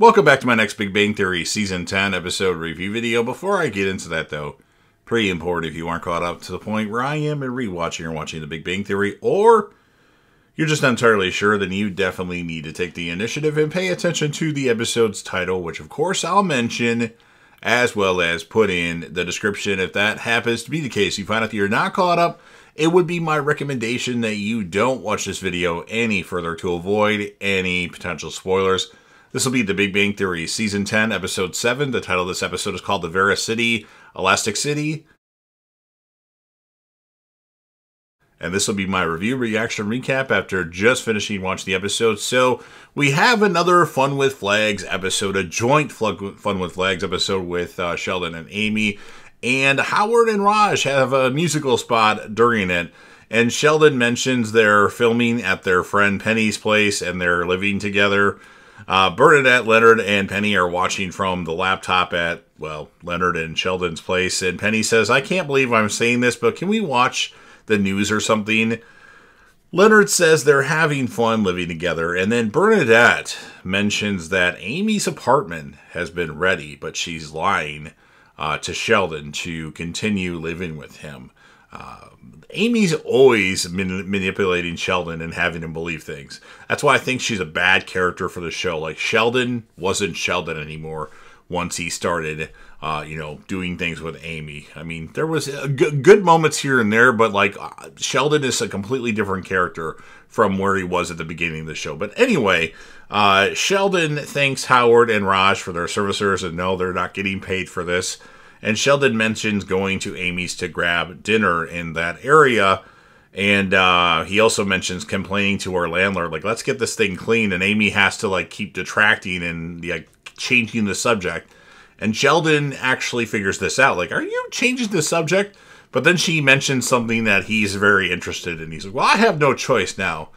Welcome back to my next Big Bang Theory Season 10 episode review video. Before I get into that, though, pretty important if you aren't caught up to the point where I am in rewatching or watching The Big Bang Theory, or you're just not entirely sure, then you definitely need to take the initiative and pay attention to the episode's title, which of course I'll mention, as well as put in the description. If that happens to be the case, you find out that you're not caught up, it would be my recommendation that you don't watch this video any further to avoid any potential spoilers. This will be The Big Bang Theory, Season 10, Episode 7. The title of this episode is called The Vera City, Elastic City. And this will be my review, reaction, recap after just finishing watching the episode. So, we have another Fun with Flags episode, a joint Fun with Flags episode with uh, Sheldon and Amy. And Howard and Raj have a musical spot during it. And Sheldon mentions they're filming at their friend Penny's place and they're living together. Uh, Bernadette, Leonard, and Penny are watching from the laptop at, well, Leonard and Sheldon's place. And Penny says, I can't believe I'm saying this, but can we watch the news or something? Leonard says they're having fun living together. And then Bernadette mentions that Amy's apartment has been ready, but she's lying uh, to Sheldon to continue living with him. Uh, Amy's always man- manipulating Sheldon and having him believe things. That's why I think she's a bad character for the show. Like Sheldon wasn't Sheldon anymore once he started, uh, you know, doing things with Amy. I mean, there was g- good moments here and there, but like uh, Sheldon is a completely different character from where he was at the beginning of the show. But anyway, uh, Sheldon thanks Howard and Raj for their servicers, and no, they're not getting paid for this. And Sheldon mentions going to Amy's to grab dinner in that area. And uh, he also mentions complaining to our landlord, like, let's get this thing clean. And Amy has to, like, keep detracting and, like, changing the subject. And Sheldon actually figures this out. Like, are you changing the subject? But then she mentions something that he's very interested in. He's like, well, I have no choice now.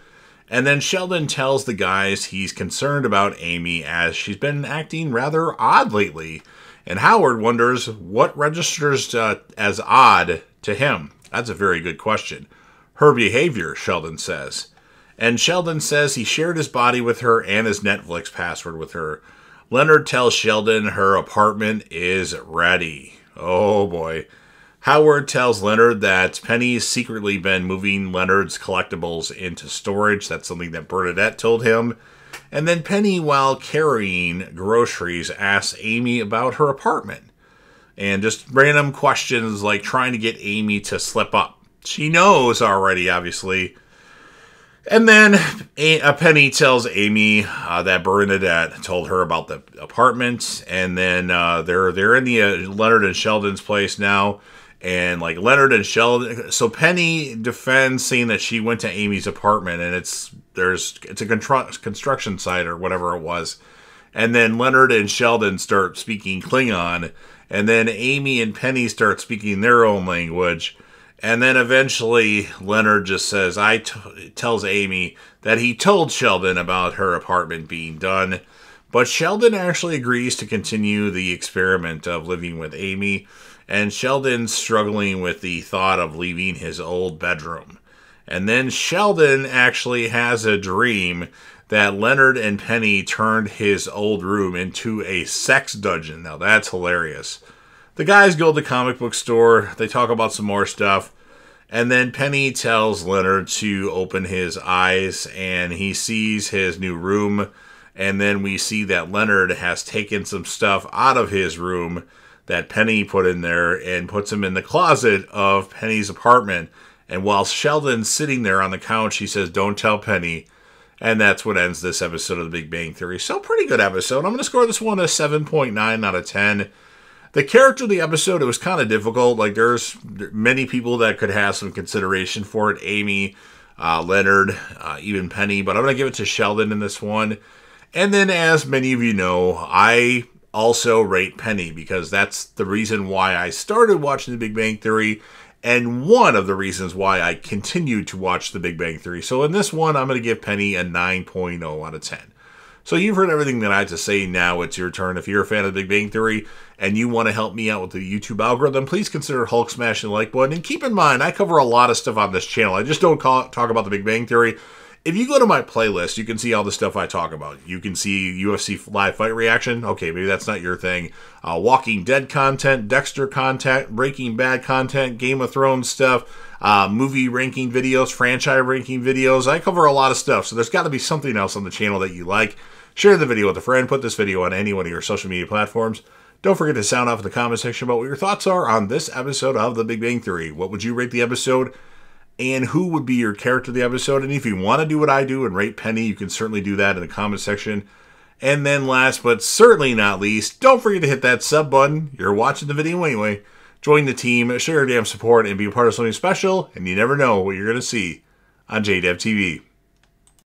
And then Sheldon tells the guys he's concerned about Amy as she's been acting rather odd lately. And Howard wonders what registers uh, as odd to him. That's a very good question. Her behavior, Sheldon says. And Sheldon says he shared his body with her and his Netflix password with her. Leonard tells Sheldon her apartment is ready. Oh boy. Howard tells Leonard that Penny's secretly been moving Leonard's collectibles into storage. That's something that Bernadette told him. And then Penny, while carrying groceries, asks Amy about her apartment. And just random questions like trying to get Amy to slip up. She knows already, obviously. And then a Penny tells Amy uh, that Bernadette told her about the apartment, and then uh, they're they're in the uh, Leonard and Sheldon's place now, and like Leonard and Sheldon. So Penny defends saying that she went to Amy's apartment, and it's there's it's a constru- construction site or whatever it was, and then Leonard and Sheldon start speaking Klingon, and then Amy and Penny start speaking their own language, and then eventually Leonard just says I tells Amy that he told Sheldon about her apartment being done. But Sheldon actually agrees to continue the experiment of living with Amy, and Sheldon's struggling with the thought of leaving his old bedroom. And then Sheldon actually has a dream that Leonard and Penny turned his old room into a sex dungeon. Now that's hilarious. The guys go to the comic book store, they talk about some more stuff, and then Penny tells Leonard to open his eyes and he sees his new room. And then we see that Leonard has taken some stuff out of his room that Penny put in there and puts him in the closet of Penny's apartment. And while Sheldon's sitting there on the couch, he says, Don't tell Penny. And that's what ends this episode of The Big Bang Theory. So, pretty good episode. I'm going to score this one a 7.9 out of 10. The character of the episode, it was kind of difficult. Like, there's many people that could have some consideration for it. Amy, uh, Leonard, uh, even Penny. But I'm going to give it to Sheldon in this one. And then, as many of you know, I also rate Penny because that's the reason why I started watching The Big Bang Theory and one of the reasons why I continued to watch The Big Bang Theory. So in this one, I'm going to give Penny a 9.0 out of 10. So you've heard everything that I had to say. Now it's your turn. If you're a fan of The Big Bang Theory and you want to help me out with the YouTube algorithm, please consider Hulk smashing the like button. And keep in mind, I cover a lot of stuff on this channel. I just don't call, talk about The Big Bang Theory. If you go to my playlist, you can see all the stuff I talk about. You can see UFC live fight reaction. Okay, maybe that's not your thing. Uh, Walking Dead content, Dexter content, Breaking Bad content, Game of Thrones stuff, uh, movie ranking videos, franchise ranking videos. I cover a lot of stuff, so there's got to be something else on the channel that you like. Share the video with a friend. Put this video on any one of your social media platforms. Don't forget to sound off in the comment section about what your thoughts are on this episode of The Big Bang Theory. What would you rate the episode? And who would be your character of the episode? And if you want to do what I do and rate Penny, you can certainly do that in the comment section. And then last but certainly not least, don't forget to hit that sub button. You're watching the video anyway. Join the team, show your damn support, and be a part of something special. And you never know what you're going to see on JDev TV.